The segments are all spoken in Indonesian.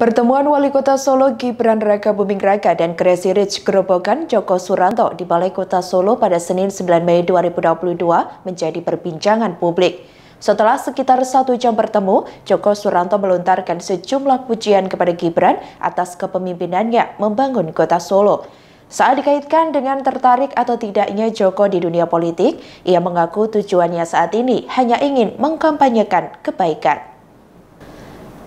Pertemuan Wali Kota Solo Gibran Raka Buming Raka dan Crazy Rich Gerobokan Joko Suranto di Balai Kota Solo pada Senin 9 Mei 2022 menjadi perbincangan publik. Setelah sekitar satu jam bertemu, Joko Suranto melontarkan sejumlah pujian kepada Gibran atas kepemimpinannya membangun kota Solo. Saat dikaitkan dengan tertarik atau tidaknya Joko di dunia politik, ia mengaku tujuannya saat ini hanya ingin mengkampanyekan kebaikan.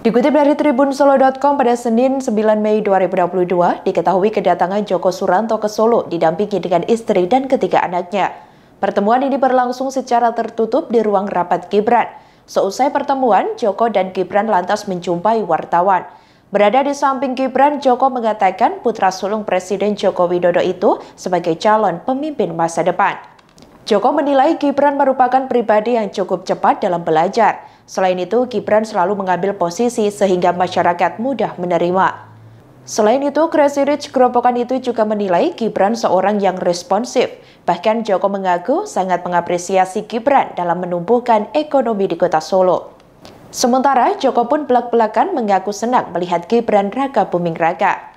Dikutip dari tribunsolo.com pada Senin 9 Mei 2022, diketahui kedatangan Joko Suranto ke Solo didampingi dengan istri dan ketiga anaknya. Pertemuan ini berlangsung secara tertutup di ruang rapat Gibran. Seusai pertemuan, Joko dan Gibran lantas menjumpai wartawan. Berada di samping Gibran, Joko mengatakan putra sulung Presiden Joko Widodo itu sebagai calon pemimpin masa depan. Joko menilai Gibran merupakan pribadi yang cukup cepat dalam belajar. Selain itu, Gibran selalu mengambil posisi sehingga masyarakat mudah menerima. Selain itu, Crazy Rich Gerobokan itu juga menilai Gibran seorang yang responsif. Bahkan Joko mengaku sangat mengapresiasi Gibran dalam menumbuhkan ekonomi di kota Solo. Sementara Joko pun belak-belakan mengaku senang melihat Gibran Raka Buming Raka.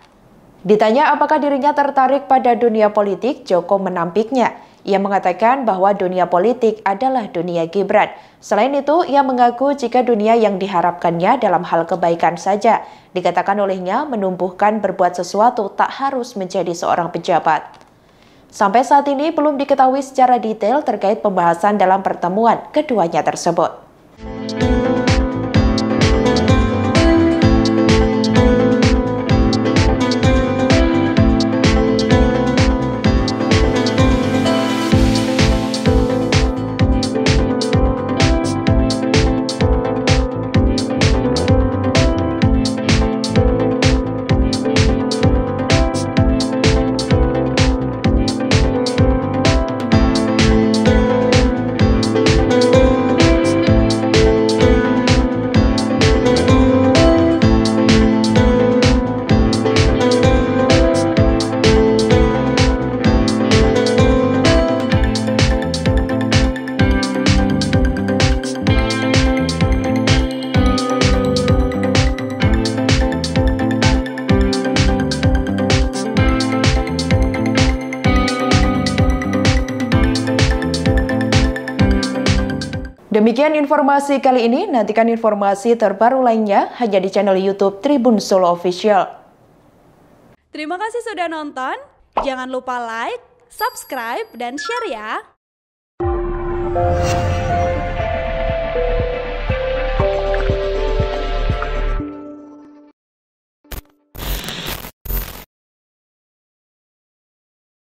Ditanya apakah dirinya tertarik pada dunia politik, Joko menampiknya. Ia mengatakan bahwa dunia politik adalah dunia Gibran. Selain itu, ia mengaku jika dunia yang diharapkannya dalam hal kebaikan saja. Dikatakan olehnya menumbuhkan berbuat sesuatu tak harus menjadi seorang pejabat. Sampai saat ini belum diketahui secara detail terkait pembahasan dalam pertemuan keduanya tersebut. Demikian informasi kali ini, nantikan informasi terbaru lainnya hanya di channel YouTube Tribun Solo Official. Terima kasih sudah nonton, jangan lupa like, subscribe, dan share ya!